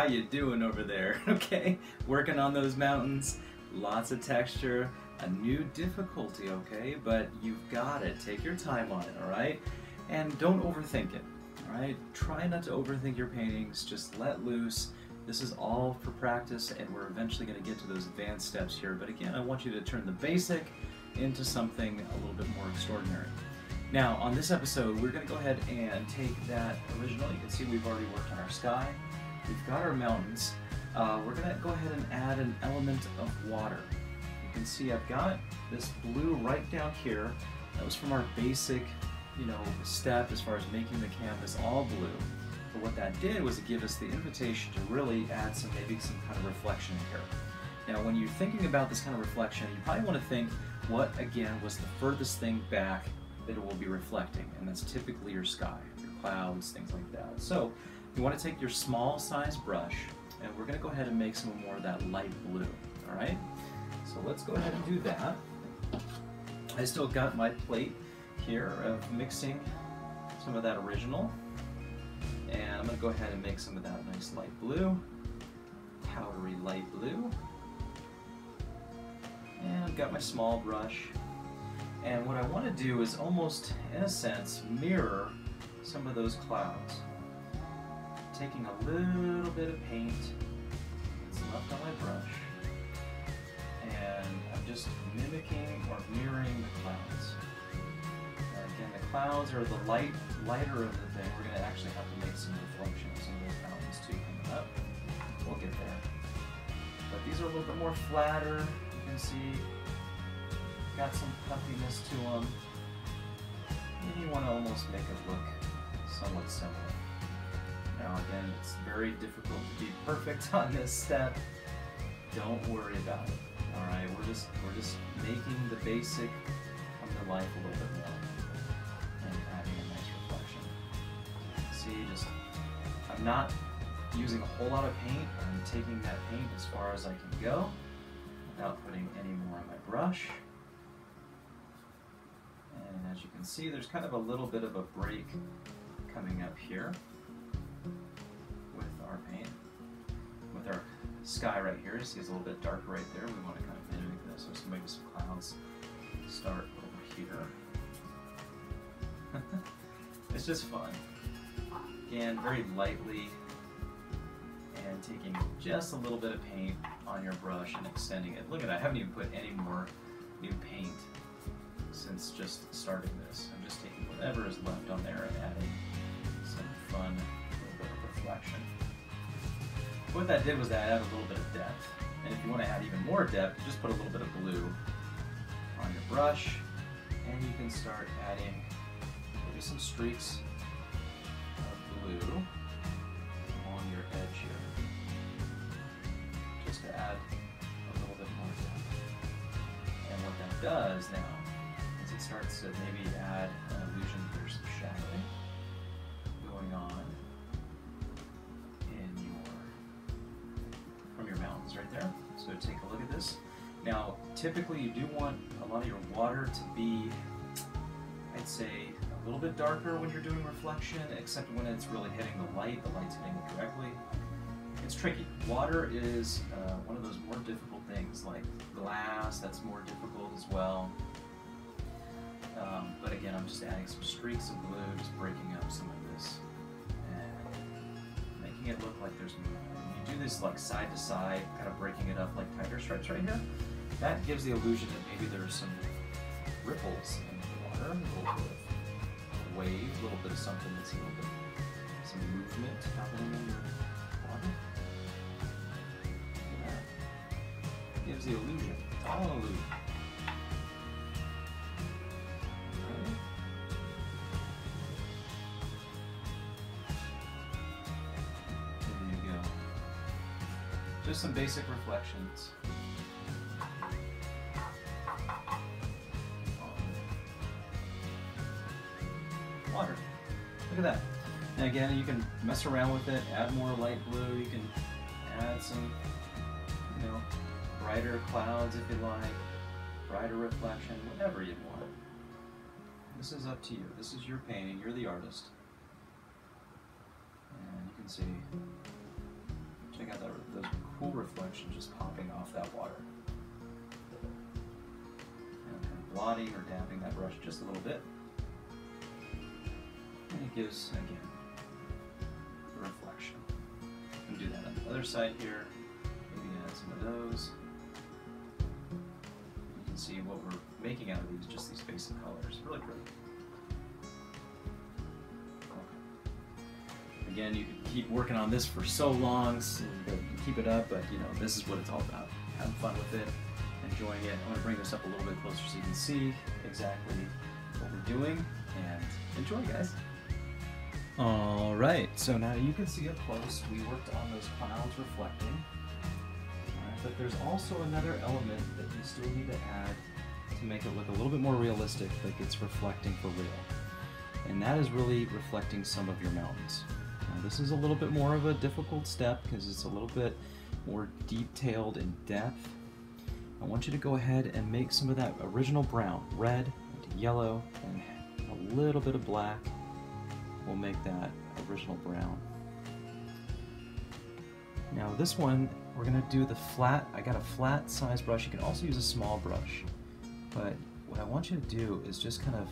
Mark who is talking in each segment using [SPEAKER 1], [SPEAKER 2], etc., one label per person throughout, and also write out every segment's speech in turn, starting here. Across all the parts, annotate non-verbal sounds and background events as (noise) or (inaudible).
[SPEAKER 1] how you doing over there? (laughs) Okay, working on those mountains, lots of texture, a new difficulty, okay? But you've got it. Take your time on it, all right? And don't overthink it, all right? Try not to overthink your paintings. Just let loose. This is all for practice, and we're eventually going to get to those advanced steps here. But again, I want you to turn the basic into something a little bit more extraordinary. Now, on this episode, we're going to go ahead and take that original. You can see we've already worked on our sky. We've got our mountains. Uh, we're going to go ahead and add an element of water. You can see I've got this blue right down here. That was from our basic, you know, step as far as making the canvas all blue. But what that did was it give us the invitation to really add some, maybe some kind of reflection here. Now, when you're thinking about this kind of reflection, you probably want to think what, again, was the furthest thing back that it will be reflecting, and that's typically your sky, your clouds, things like that. So you want to take your small size brush, and we're going to go ahead and make some more of that light blue, all right? So let's go ahead and do that. I still got my plate here of mixing some of that original, and I'm going to go ahead and make some of that nice light blue, powdery light blue. And I've got my small brush. And what I want to do is almost, in a sense, mirror some of those clouds. Taking a little bit of paint that's left on my brush, and I'm just mimicking or mirroring the clouds. And again, the clouds are the light, lighter of the thing. We're going to actually have to make some reflection of some of those mountains too coming up. We'll get there. But these are a little bit more flatter. You can see got some puffiness to them. And you want to almost make it look somewhat similar. Now again, it's very difficult to be perfect (laughs) on this step. Don't worry about it. All right, we're just we're just making the basic come to life a little bit more and adding a nice reflection. See, just I'm not using a whole lot of paint. I'm taking that paint as far as I can go without putting any more on my brush. And as you can see, there's kind of a little bit of a break coming up here our paint. With our sky right here, see it's a little bit darker right there. We want to kind of mimic this. So maybe some clouds start over here. (laughs) it's just fun. Again, very lightly and taking just a little bit of paint on your brush and extending it. Look at that, I haven't even put any more new paint since just starting this. I'm just taking whatever is left on there and adding some fun little bit of reflection. What that did was that added a little bit of depth. And if you want to add even more depth, just put a little bit of blue on your brush and you can start adding maybe some streaks of blue along your edge here. Just to add a little bit more depth. And what that does now is it starts to maybe add an illusion there's some shadowing going on right there. So take a look at this. Now, typically you do want a lot of your water to be, I'd say, a little bit darker when you're doing reflection, except when it's really hitting the light, the light's hitting it directly. It's tricky. Water is uh, one of those more difficult things, like glass, that's more difficult as well. Um, but again, I'm just adding some streaks of blue, just breaking up some of this, making it look like there's. You do this like side to side, kind of breaking it up like tiger stripes right here, that gives the illusion that maybe there's some ripples in the water, a little bit of wave, a little bit of something that's a little bit, some movement happening in the water. At that. Gives the illusion. It's all an illusion. Just some basic reflections. Water. Look at that. And again, you can mess around with it, add more light blue, you can add some, you know, brighter clouds if you like, brighter reflection, whatever you want. This is up to you. This is your painting. You're the artist. And you can see Out that, cool reflections just popping off that water. And kind of blotting or damping that brush just a little bit. And it gives, again, the reflection. Can do that on the other side here. Maybe add some of those. You can see what we're making out of these, just these basic colors. Really pretty. Again, you can keep working on this for so long, so you can keep it up, but you know, this is what it's all about. Having fun with it, enjoying it. I'm gonna bring this up a little bit closer so you can see exactly what we're doing, and enjoy, guys. All right, so now you can see up close, we worked on those clouds reflecting. Right, but there's also another element that you still need to add to make it look a little bit more realistic, like it's reflecting for real. And that is really reflecting some of your mountains. Now, this is a little bit more of a difficult step because it's a little bit more detailed in depth. I want you to go ahead and make some of that original brown, red, into yellow, and a little bit of black will make that original brown. Now this one, we're gonna do the flat, I got a flat size brush. You can also use a small brush. But what I want you to do is just kind of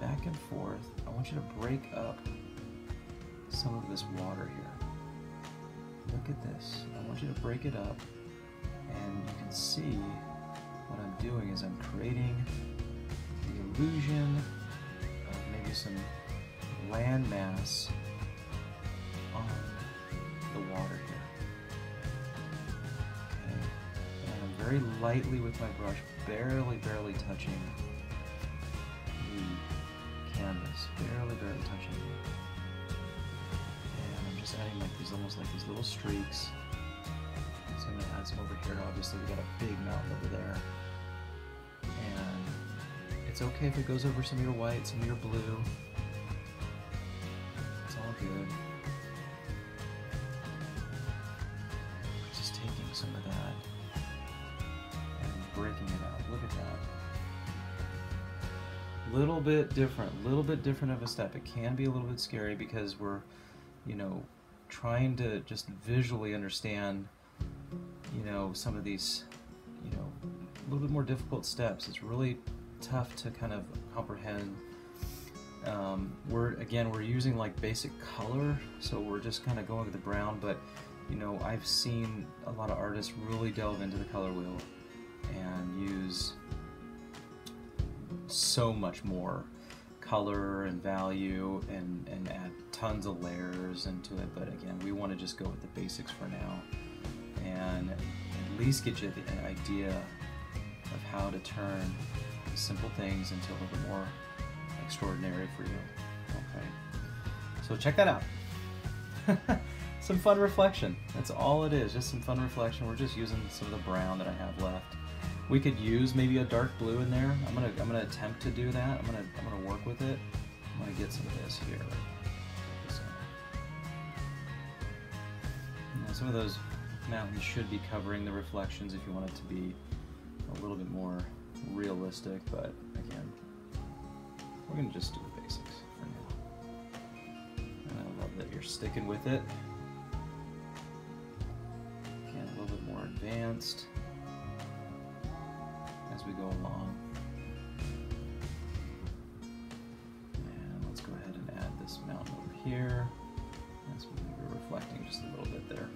[SPEAKER 1] back and forth. I want you to break up some of this water here. Look at this. I want you to break it up and you can see what I'm doing is I'm creating the illusion of maybe some landmass on the water here. Okay. And I'm very lightly with my brush, barely, barely touching streaks. So I'm gonna add some over here. Obviously, we got a big mountain over there. And it's okay if it goes over some of your white, some of your blue. It's all good. Just taking some of that and breaking it out. Look at that. Little bit different, little bit different of a step. It can be a little bit scary because we're, you know, trying to just visually understand, you know, some of these, you know, a little bit more difficult steps. It's really tough to kind of comprehend um, we're again we're using like basic color so we're just kind of going with the brown but you know I've seen a lot of artists really delve into the color wheel and use so much more color and value and, and add tons of layers into it but again we want to just go with the basics for now and at least get you the idea of how to turn simple things into a little bit more extraordinary for you. Okay. So check that out. (laughs) some fun reflection. That's all it is, just some fun reflection. We're just using some of the brown that I have left. We could use maybe a dark blue in there. I'm gonna I'm gonna attempt to do that. I'm gonna I'm gonna work with it. I'm gonna get some of this here. Some of those mountains should be covering the reflections if you want it to be a little bit more realistic, but again, we're gonna just do the basics for now. And I love that you're sticking with it. Again, a little bit more advanced as we go along. And let's go ahead and add this mountain over here. Were reflecting just a little bit there.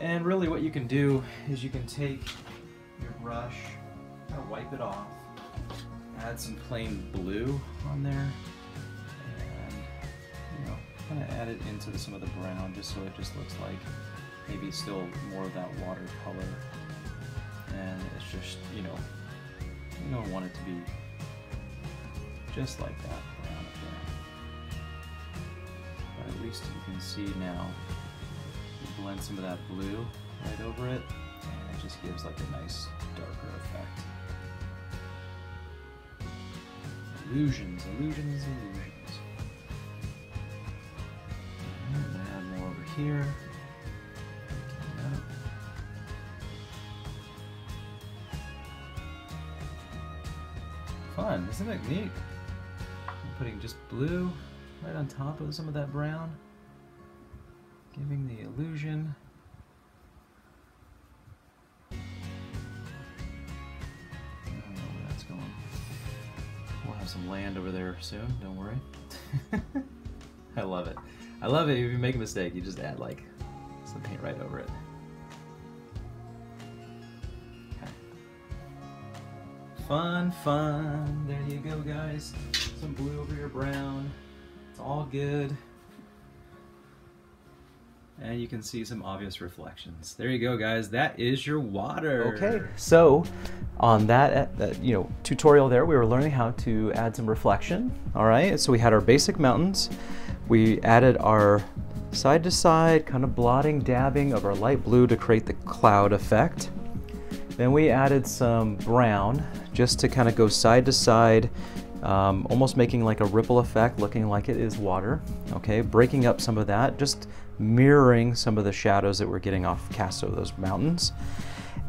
[SPEAKER 1] And really what you can do is you can take your brush, kind of wipe it off, add some plain blue on there, and you know, kind of add it into some of the brown just so it just looks like maybe still more of that watercolor. And it's just, you know, you don't want it to be just like that brown up there. But at least you can see now, blend some of that blue right over it, and it just gives like a nice darker effect. Illusions, illusions, illusions. And add more over here. Fun, isn't it neat? I'm putting just blue right on top of some of that brown. Giving the illusion. We'll have some land over there soon, don't worry. (laughs) I love it. I love it. If you make a mistake, you just add like some paint right over it. Okay. Fun, fun. There you go, guys. Some blue over your brown. It's all good. And you can see some obvious reflections. There you go, guys. That is your water.
[SPEAKER 2] Okay, so on that, uh, that you know tutorial there, we were learning how to add some reflection. All right, so we had our basic mountains. We added our side to side, kind of blotting, dabbing of our light blue to create the cloud effect. Then we added some brown just to kind of go side to side, um, almost making like a ripple effect, looking like it is water. Okay, breaking up some of that, just mirroring some of the shadows that we're getting off cast of those mountains.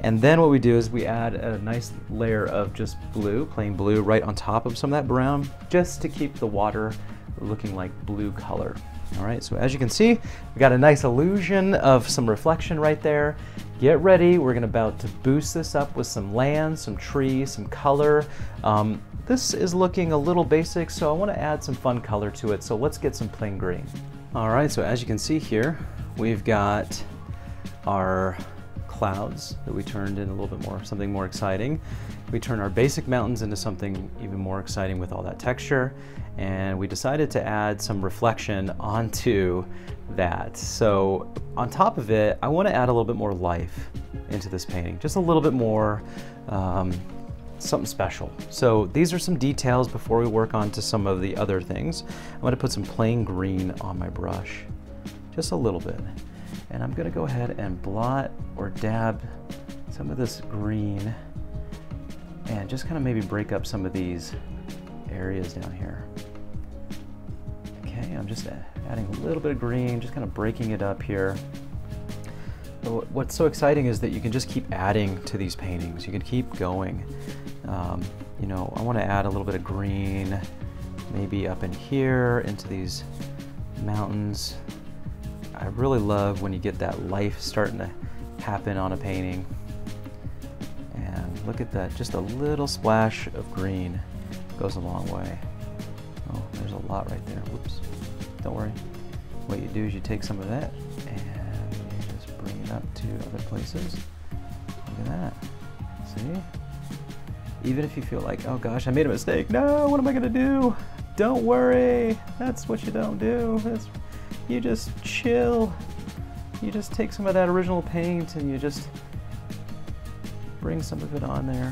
[SPEAKER 2] And then what we do is we add a nice layer of just blue, plain blue, right on top of some of that brown, just to keep the water looking like blue color. All right, so as you can see, we got a nice illusion of some reflection right there. Get ready, we're gonna about to boost this up with some land, some trees, some color. Um, this is looking a little basic, so I wanna add some fun color to it. So let's get some plain green. All right, so as you can see here, we've got our clouds that we turned in a little bit more, something more exciting. We turned our basic mountains into something even more exciting with all that texture. And we decided to add some reflection onto that. So on top of it, I want to add a little bit more life into this painting, just a little bit more um, something special. So these are some details before we work on to some of the other things. I'm going to put some plain green on my brush, just a little bit. And I'm going to go ahead and blot or dab some of this green and just kind of maybe break up some of these areas down here. Okay, I'm just adding a little bit of green, just kind of breaking it up here. What's so exciting is that you can just keep adding to these paintings. You can keep going. Um, you know, I want to add a little bit of green, maybe up in here into these mountains. I really love when you get that life starting to happen on a painting. Look at that, just a little splash of green goes a long way. Oh, there's a lot right there. Whoops. Don't worry. What you do is you take some of that and you just bring it up to other places. Look at that. See? Even if you feel like, oh gosh, I made a mistake. No, what am I gonna do? Don't worry. That's what you don't do. That's, you just chill. You just take some of that original paint and you just bring some of it on there.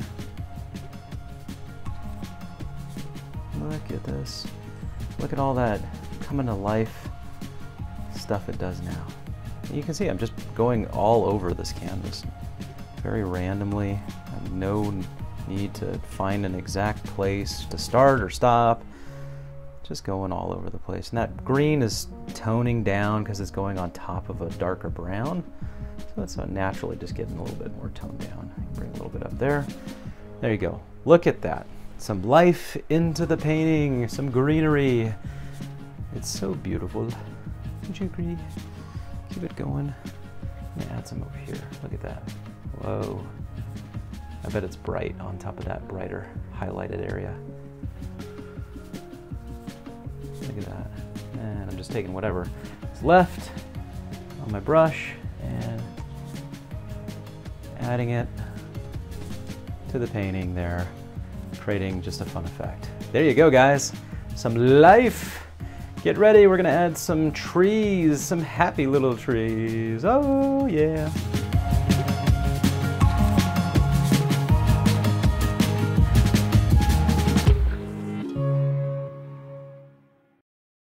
[SPEAKER 2] Look at this. Look at all that coming to life stuff it does now. You can see I'm just going all over this canvas very randomly. I have no need to find an exact place to start or stop. Just going all over the place. And that green is toning down because it's going on top of a darker brown. So it's naturally just getting a little bit more toned down. Bring a little bit up there. There you go. Look at that. Some life into the painting, some greenery. It's so beautiful. Would you agree? Keep it going. Me add some over here. Look at that. Whoa. I bet it's bright on top of that brighter highlighted area. Look at that. And I'm just taking whatever is left on my brush and adding it to the painting there, creating just a fun effect. There you go, guys. Some life. Get ready, we're gonna add some trees, some happy little trees. Oh, yeah.